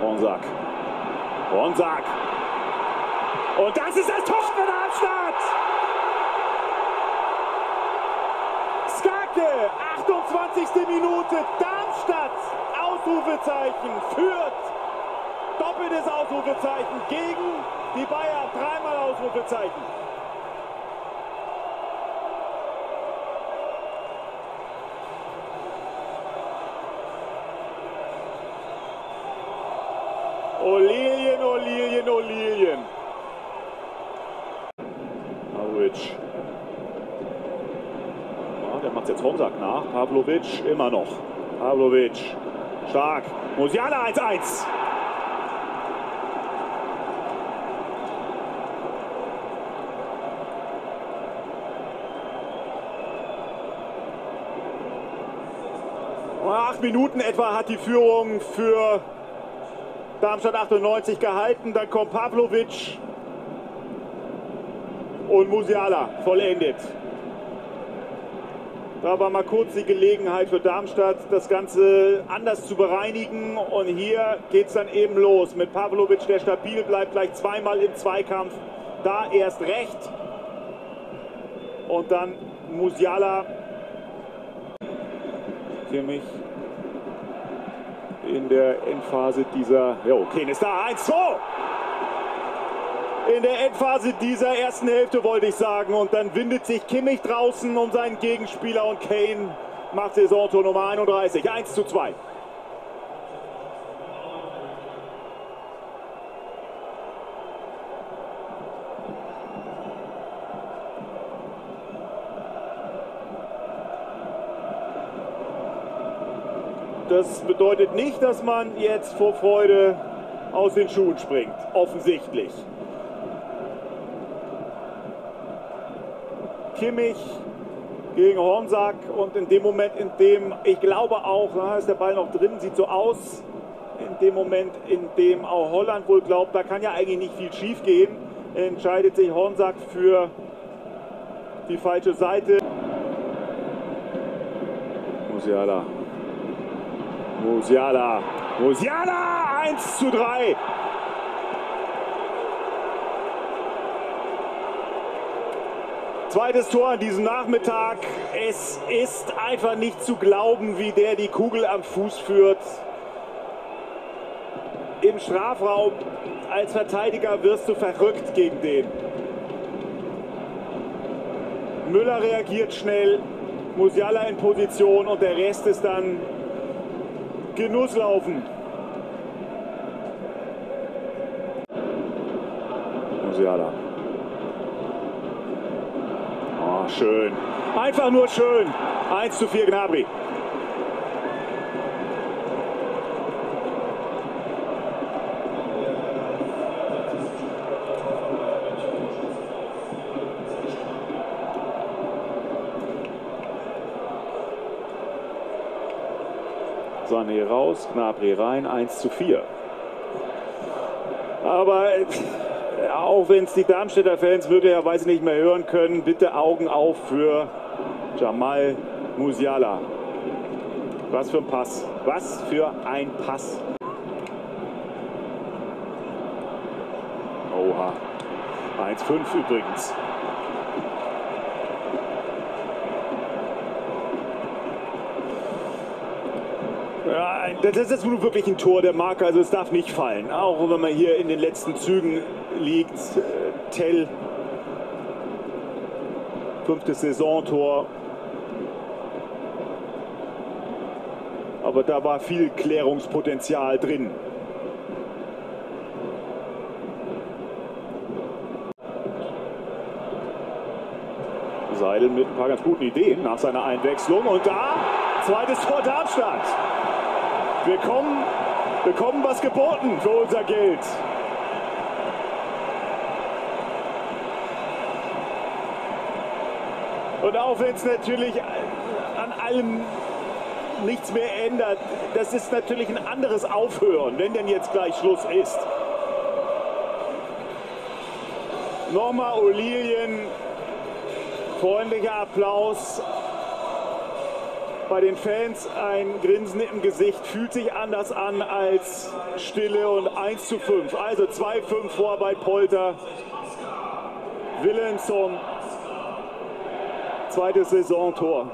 Honsack. Honsack. Und das ist das Tor für Darmstadt. Skake, 28. Minute. Darmstadt, Ausrufezeichen, führt. Doppeltes Ausrufezeichen gegen die Bayern. Dreimal Ausrufezeichen. Olilien, Olilien, Olilien. Pavlovic. Ja, der macht jetzt Honsack nach. Pavlovic immer noch. Pavlovic. Stark. Musiala 1-1. Acht Minuten etwa hat die Führung für Darmstadt 98 gehalten. Dann kommt Pavlovic und Musiala vollendet. Da war mal kurz die Gelegenheit für Darmstadt, das Ganze anders zu bereinigen. Und hier geht es dann eben los mit Pavlovic, der stabil bleibt, gleich zweimal im Zweikampf. Da erst recht. Und dann Musiala. Kimmich in der Endphase dieser. Ja, okay, ist da 1-2. In der Endphase dieser ersten Hälfte wollte ich sagen. Und dann windet sich Kimmich draußen um seinen Gegenspieler und Kane macht Saisontor Nummer 31. 1 zu 2. Das bedeutet nicht, dass man jetzt vor Freude aus den Schuhen springt. Offensichtlich. Kimmich gegen Hornsack und in dem Moment, in dem ich glaube auch, da ist der Ball noch drin, sieht so aus, in dem Moment, in dem auch Holland wohl glaubt, da kann ja eigentlich nicht viel schief gehen, entscheidet sich Hornsack für die falsche Seite. Musiala. Musiala. Musiala 1 zu 3. Zweites Tor an diesem Nachmittag. Es ist einfach nicht zu glauben, wie der die Kugel am Fuß führt. Im Strafraum als Verteidiger wirst du verrückt gegen den. Müller reagiert schnell, Musiala in Position und der Rest ist dann Genusslaufen. Musiala. Oh, schön. Einfach nur schön. 1 zu 4 Gnabry. Sané raus, Gnabry rein, 1 zu 4. Aber äh, auch wenn es die Darmstädter Fans möglicherweise nicht mehr hören können, bitte Augen auf für Jamal Musiala. Was für ein Pass. Was für ein Pass. Oha. 1-5 übrigens. Ja, das ist nun wirklich ein Tor der Marke, also es darf nicht fallen. Auch wenn man hier in den letzten Zügen liegt. Äh, Tell, fünftes Saisontor. Aber da war viel Klärungspotenzial drin. Seidel mit ein paar ganz guten Ideen nach seiner Einwechslung. Und da zweites Tor Darmstadt. Wir kommen, bekommen was geboten für unser Geld. Und auch wenn es natürlich an allem nichts mehr ändert, das ist natürlich ein anderes Aufhören, wenn denn jetzt gleich Schluss ist. Nochmal Olilien, freundlicher Applaus. Bei den Fans ein Grinsen im Gesicht, fühlt sich anders an als Stille und 1 zu 5. Also 2-5 vor bei Polter. Willenson, zweites Saisontor.